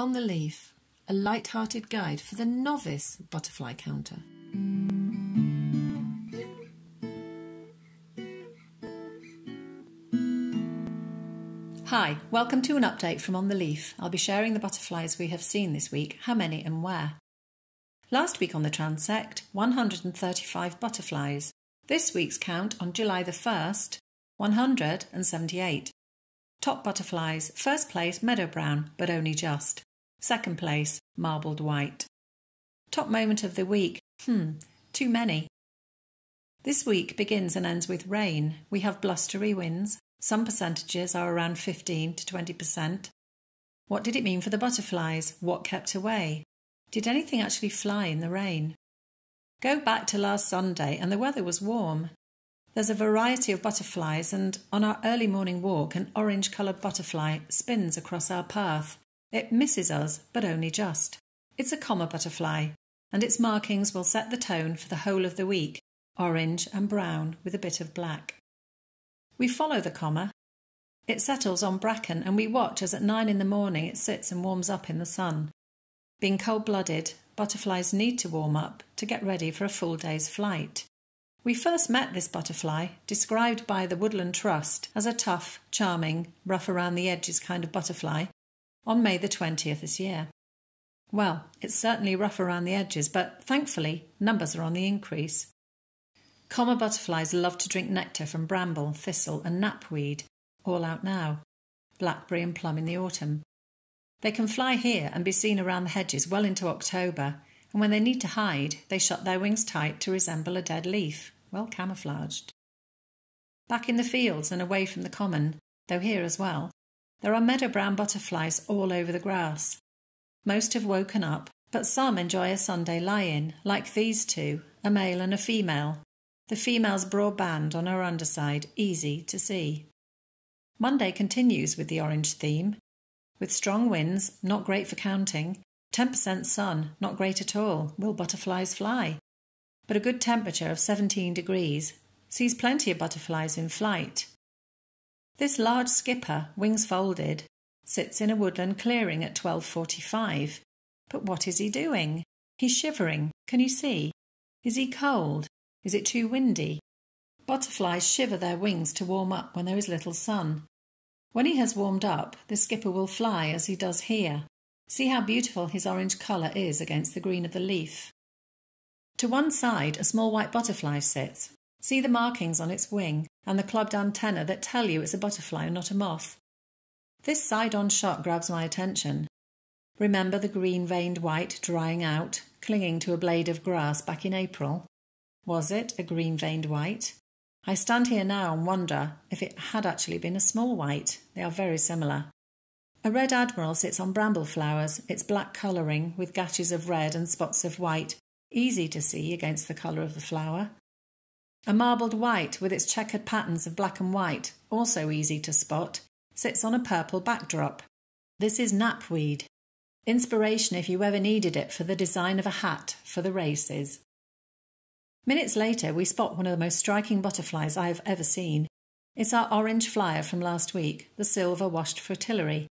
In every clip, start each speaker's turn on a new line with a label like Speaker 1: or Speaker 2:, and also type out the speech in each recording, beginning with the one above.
Speaker 1: On the Leaf, a light-hearted guide for the novice butterfly counter.
Speaker 2: Hi, welcome to an update from On the Leaf. I'll be sharing the butterflies we have seen this week, how many and where. Last week on the transect, 135 butterflies. This week's count on July the 1st, 178. Top butterflies, first place meadow brown, but only just. Second place, marbled white. Top moment of the week, hmm, too many. This week begins and ends with rain. We have blustery winds. Some percentages are around 15 to 20%. What did it mean for the butterflies? What kept away? Did anything actually fly in the rain? Go back to last Sunday and the weather was warm. There's a variety of butterflies, and on our early morning walk, an orange coloured butterfly spins across our path. It misses us, but only just. It's a comma butterfly, and its markings will set the tone for the whole of the week orange and brown with a bit of black. We follow the comma. It settles on bracken, and we watch as at nine in the morning it sits and warms up in the sun. Being cold blooded, butterflies need to warm up to get ready for a full day's flight. We first met this butterfly, described by the Woodland Trust as a tough, charming, rough around the edges kind of butterfly, on May the 20th this year. Well, it's certainly rough around the edges, but thankfully, numbers are on the increase. Comma butterflies love to drink nectar from bramble, thistle, and knapweed, all out now, blackberry and plum in the autumn. They can fly here and be seen around the hedges well into October, and when they need to hide, they shut their wings tight to resemble a dead leaf, well camouflaged. Back in the fields and away from the common, though here as well, there are meadow brown butterflies all over the grass. Most have woken up, but some enjoy a Sunday lie in, like these two, a male and a female. The female's broad band on her underside, easy to see. Monday continues with the orange theme. With strong winds, not great for counting, 10% sun, not great at all. Will butterflies fly? But a good temperature of 17 degrees sees plenty of butterflies in flight. This large skipper, wings folded, sits in a woodland clearing at 12:45. But what is he doing? He's shivering. Can you see? Is he cold? Is it too windy? Butterflies shiver their wings to warm up when there is little sun. When he has warmed up, the skipper will fly as he does here, See how beautiful his orange colour is against the green of the leaf. To one side, a small white butterfly sits. See the markings on its wing and the clubbed antenna that tell you it's a butterfly and not a moth. This side on shot grabs my attention. Remember the green veined white drying out, clinging to a blade of grass back in April? Was it a green veined white? I stand here now and wonder if it had actually been a small white. They are very similar. A red admiral sits on bramble flowers, its black colouring with gashes of red and spots of white, easy to see against the colour of the flower. A marbled white with its checkered patterns of black and white, also easy to spot, sits on a purple backdrop. This is knapweed. Inspiration if you ever needed it for the design of a hat for the races. Minutes later, we spot one of the most striking butterflies I have ever seen. It's our orange flyer from last week, the silver washed fritillary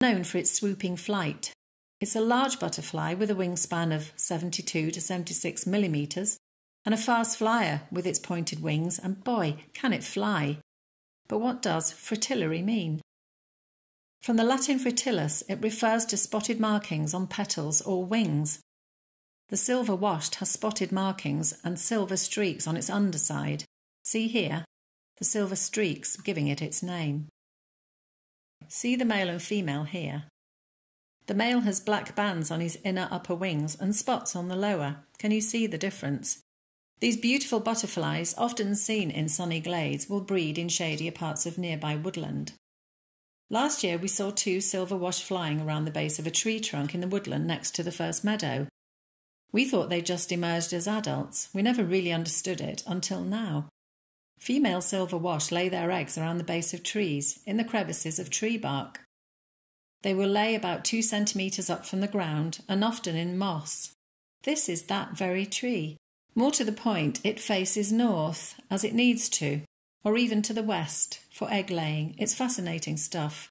Speaker 2: known for its swooping flight. It's a large butterfly with a wingspan of 72 to 76 millimetres and a fast flyer with its pointed wings, and boy, can it fly! But what does fritillary mean? From the Latin fritillus, it refers to spotted markings on petals or wings. The silver washed has spotted markings and silver streaks on its underside. See here, the silver streaks giving it its name. See the male and female here. The male has black bands on his inner upper wings and spots on the lower. Can you see the difference? These beautiful butterflies, often seen in sunny glades, will breed in shadier parts of nearby woodland. Last year we saw two silver wash flying around the base of a tree trunk in the woodland next to the first meadow. We thought they just emerged as adults. We never really understood it until now. Female silver wash lay their eggs around the base of trees, in the crevices of tree bark. They will lay about two centimetres up from the ground and often in moss. This is that very tree. More to the point, it faces north, as it needs to, or even to the west, for egg laying. It's fascinating stuff.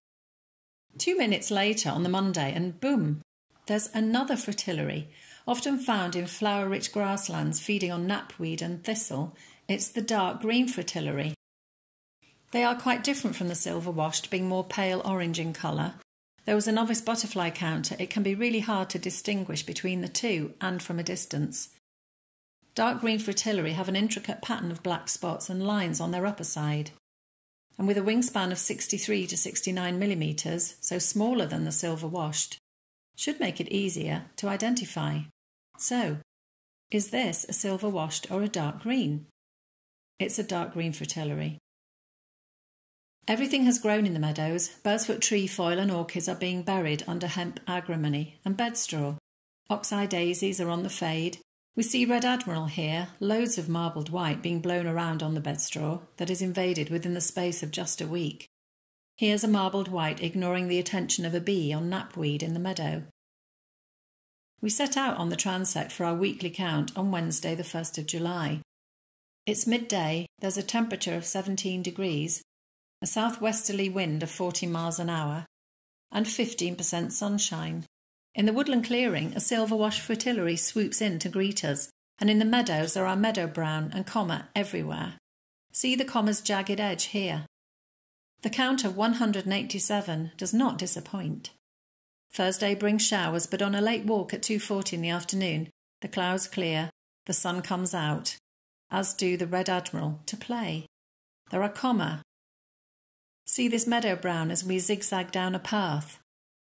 Speaker 2: Two minutes later on the Monday, and boom, there's another fritillary, often found in flower rich grasslands feeding on knapweed and thistle. It's the dark green fritillary. They are quite different from the silver washed, being more pale orange in colour. There was a novice butterfly counter, it can be really hard to distinguish between the two and from a distance. Dark green fritillary have an intricate pattern of black spots and lines on their upper side. And with a wingspan of 63 to 69 millimetres, so smaller than the silver washed, should make it easier to identify. So, is this a silver washed or a dark green? It's a dark green fritillary. Everything has grown in the meadows. Birdsfoot trefoil and orchids are being buried under hemp agrimony and bedstraw. Oxeye daisies are on the fade. We see Red Admiral here, loads of marbled white being blown around on the bedstraw that is invaded within the space of just a week. Here's a marbled white ignoring the attention of a bee on knapweed in the meadow. We set out on the transect for our weekly count on Wednesday, the 1st of July. It's midday, there's a temperature of 17 degrees, a southwesterly wind of 40 miles an hour, and 15% sunshine. In the woodland clearing, a silver-washed fritillary swoops in to greet us, and in the meadows there are meadow brown and comma everywhere. See the comma's jagged edge here. The count of 187 does not disappoint. Thursday brings showers, but on a late walk at 2.40 in the afternoon, the clouds clear, the sun comes out, as do the Red Admiral, to play. There are comma, See this meadow brown as we zigzag down a path.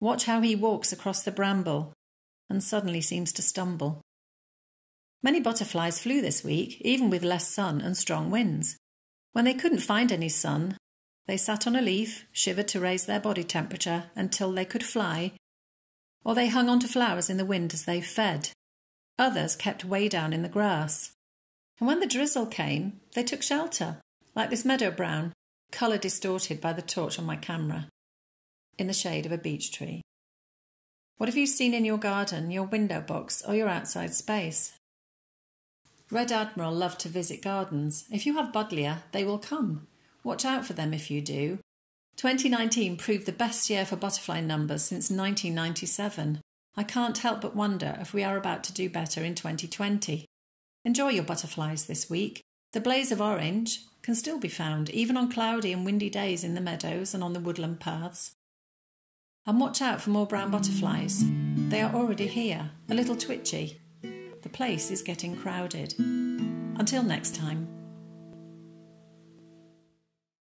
Speaker 2: Watch how he walks across the bramble and suddenly seems to stumble. Many butterflies flew this week, even with less sun and strong winds. When they couldn't find any sun, they sat on a leaf, shivered to raise their body temperature until they could fly, or they hung onto flowers in the wind as they fed. Others kept way down in the grass. And when the drizzle came, they took shelter, like this meadow brown, colour distorted by the torch on my camera, in the shade of a beech tree. What have you seen in your garden, your window box, or your outside space? Red Admiral love to visit gardens. If you have buddleia, they will come. Watch out for them if you do. 2019 proved the best year for butterfly numbers since 1997. I can't help but wonder if we are about to do better in 2020. Enjoy your butterflies this week. The blaze of orange, can still be found even on cloudy and windy days in the meadows and on the woodland paths. And watch out for more brown butterflies. They are already here, a little twitchy. The place is getting crowded. Until next time.